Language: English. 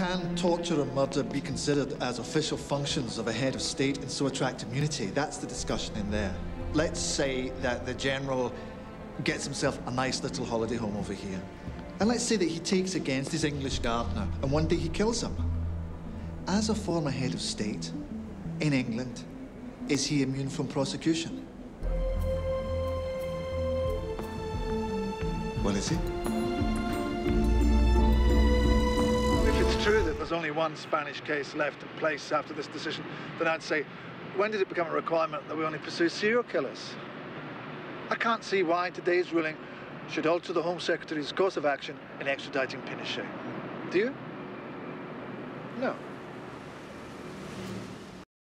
Can torture and murder be considered as official functions of a head of state and so attract immunity? That's the discussion in there. Let's say that the general gets himself a nice little holiday home over here. And let's say that he takes against his English gardener and one day he kills him. As a former head of state in England, is he immune from prosecution? Well, is he? True that there's only one Spanish case left in place after this decision, then I'd say, when did it become a requirement that we only pursue serial killers? I can't see why today's ruling should alter the Home Secretary's course of action in extraditing Pinochet. Do you? No.